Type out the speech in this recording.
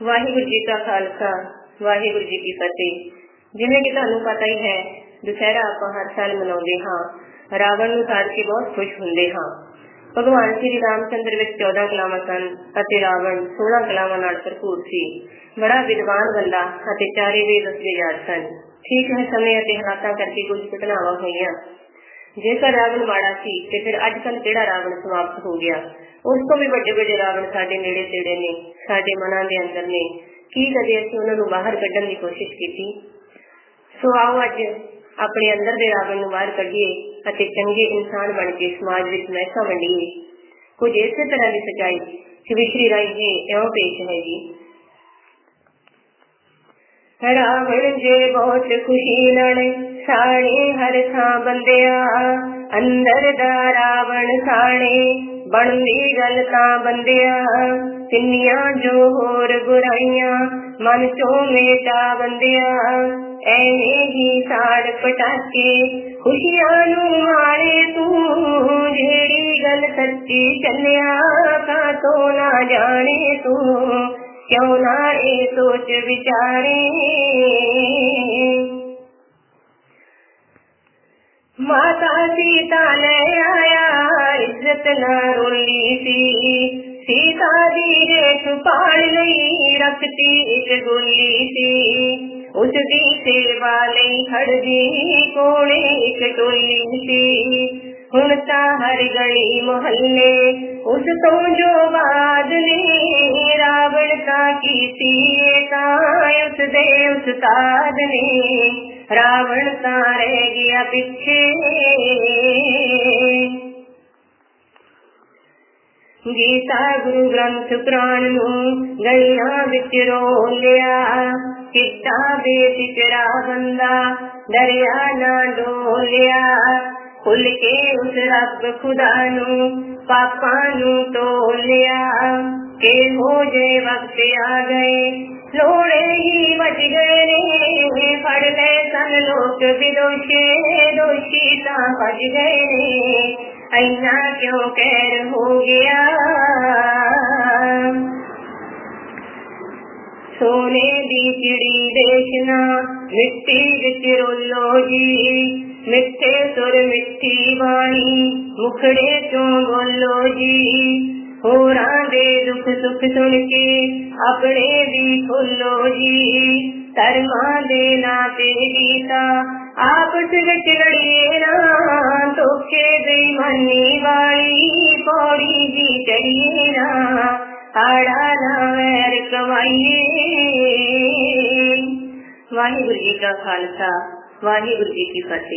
ਵਾਹਿਗੁਰੂ ਜੀ ਕਾ ਖਾਲਸਾ ਵਾਹਿਗੁਰੂ ਜੀ ਕੀ ਫਤਿਹ ਜਿਵੇਂ ਕਿ ਤੁਹਾਨੂੰ ਪਤਾ ਹੀ ਹੈ ਦੁਸਹਿਰਾ ਆਪਾਂ ਹਰ ਸਾਲ ਮਨਾਉਂਦੇ ਹਾਂ ਰਾਵਣ ਨੂੰ ਸਾੜ ਕੇ ਬਹੁਤ ਖੁਸ਼ ਹੁੰਦੇ ਹਾਂ ਭਗਵਾਨ ਸ੍ਰੀ ਰਾਮਚੰਦਰ ਵਿੱਚ 14 ਕਲਾਵਾਂ ਸਨ ਅਤੇ ਰਾਵਣ 16 ਕਲਾਵਾਂ ਨਾਲ ਭਰਪੂਰ ਸੀ ਬੜਾ ਵਿਦਵਾਨ ਬੰਦਾ ਅਤੇ ਚਾਰੇ ਵੇਦ ਉਸਦੇ ਯਾਦ ਸਨ ਠੀਕ ਹੈ ਸਮੇਂ ਅਤੇ ਹਾਲਾਤਾਂ ਕਰਕੇ ਕੁਝ ਘਟਨਾਵਾਂ ਹੋਈਆਂ ਜੇਕਰ ਰਾਵਣ ਮਾੜਾ ਸੀ ਤੇ ਫਿਰ ਅੱਜ ਕੱਲ ਕਿਹੜਾ ਰਾਵਣ ਸਮਾਪਤ ਹੋ ਗਿਆ ਉਸ ਤੋਂ ਵੀ ਵੱਡੇ ਵੱਡੇ ਰਾਵਣ ਸਾਡੇ ਨੇੜੇ ਤੇੜੇ ਨੇ ਸਾਡੇ ਮਨਾਂ ਦੇ ਅੰਦਰ ਨੇ ਕੀ ਕਦੇ ਅਸੀਂ ਉਹਨਾਂ ਨੂੰ ਬਾਹਰ ਕੱਢਣ ਦੀ ਕੋਸ਼ਿਸ਼ ਕੀਤੀ ਸੋ ਆਓ ਅੱਜ ਆਪਣੇ ਅੰਦਰ ਦੇ ਰਾਵਣ ਨੂੰ ਬਾਹਰ ਕੱਢੀਏ ਅਤੇ ਚੰਗੇ ਇਨਸਾਨ ਬਣ ਕੇ ਸਮਾਜ ਵਿੱਚ ਮਹਿਸਾ ਵੰਡੀਏ ਕੁਝ ਇਸੇ ਤਰ੍ਹਾਂ ਦੀ ਸਚਾਈ ਕਿ ਸ਼੍ਰੀ ਰਾਈ ਜੀ ਇਉਂ ਪੇਸ਼ ਹੈ ਜੀ ਰਾਵਣ ਜੇ ਬਹੁਤ ਖੁਸ਼ੀ ਨਾਲ ਸਾਣੇ ਹਰ ਥਾਂ ਬੰਦਿਆ ਅੰਦਰ ਦਾ ਰਾਵਣ ਸਾਣੇ ਬਣਦੀ ਗੱਲ ਤਾਂ ਬੰਦਿਆ ਕਿੰਨੀਆਂ ਜੋ ਹੋਰ ਬੁਰਾਈਆਂ ਮਨ ਚੋਂ ਮੇਟਾ ਬੰਦਿਆ ਐਵੇਂ ਹੀ ਸਾੜ ਪਟਾਕੇ ਖੁਸ਼ੀਆਂ ਨੂੰ ਮਾਰੇ ਤੂੰ ਜਿਹੜੀ ਗੱਲ ਸੱਚੀ ਚੱਲਿਆ ਤਾਂ ਤੋ ਨਾ ਜਾਣੇ ਤੂੰ ਕਿਉਂ ਨਾ ਇਹ ਸੋਚ ਵਿਚਾਰੇ माता सीता ने आया, इज़्ज़त न रोली सी। सीता धीरे छुपाड़ नहीं रखती एक सी। उसकी सेवा नहीं खड़दी कोने एक टोली सी। हुनता हर गली मोहल्ले, उस तो जो बाद ने रावण का की सीता उस दे उस ताद ने। रावण सारे गया पीछे गीता गुरु ग्रंथ प्राण नु गलिया बिच रो लिया किता बेच बंदा, दरिया ना डोलिया। खुल के उस रब खुदा नु पापा नु तो लिया के हो जे वक्त आ गए लोड़े ही बच गए रे। फड़ गए सन लोक विदोषे, दोषी सा बच गए रे। ऐना क्यों कैर हो गया? सोने दी चिड़ी देखना, मिट्टी विचरोलो जी। मिठे सुर मिठी वाणी मुखड़े क्यों बोलो जी। ਹੋਰਾਂ ਦੇ ਦੁੱਖ ਸੁੱਖ ਸੁਣ ਕੇ ਆਪਣੇ ਵੀ ਖੋਲੋ ਜੀ ਧਰਮਾਂ ਦੇ ਨਾਂ ਤੇ ਗੀਤਾ ਆਪਸ ਵਿੱਚ ਲੜੀਏ ਨਾ ਧੋਖੇ ਬੇਈਮਾਨੀ ਵਾਲੀ ਪੌੜੀ ਜੀ ਚੜੀਏ ਨਾ ਆੜਾ ਨਾ ਵੈਰ ਕਮਾਈਏ ਵਾਹਿਗੁਰੂ ਜੀ ਕਾ ਖਾਲਸਾ ਵਾਹਿਗੁਰੂ ਜੀ ਕੀ ਫਤਿਹ